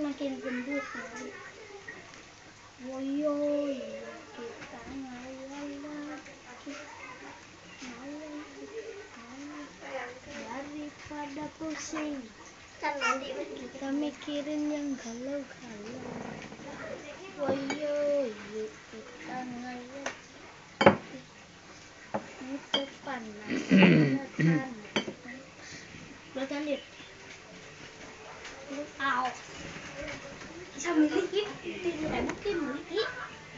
Makin gendut. Kita daripada pusing. Kan Kita mikirin yang galau-galau. Lo tan dit. Au. Bisa milikin, enakin milikin.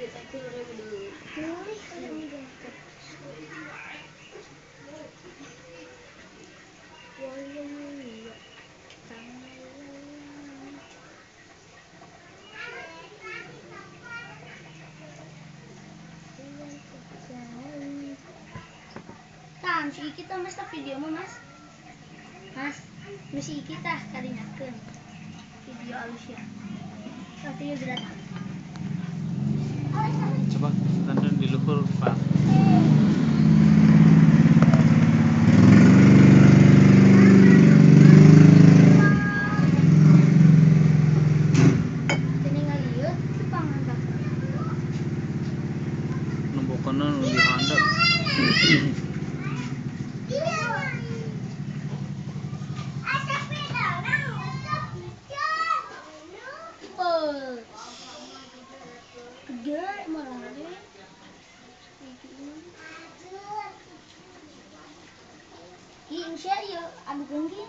Dia tak tahu dulu. Tuh, ada milikin. Tam, si kita mas tak video mo mas. Mas, misi kita kali nyakeun. Video alusnya. Tapi ya berat. coba standar di luhur pak di handap insya ya, aduh genggi.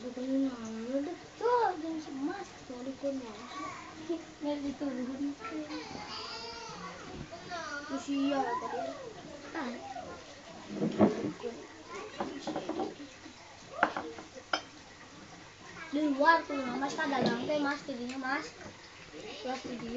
Bukan mana dah. Tuh, genggi emas. Tuh, di kono. Nggak diturun. Usia tadi. Ah. Di luar tuh, mas, teh, mas, jadinya mas. Video.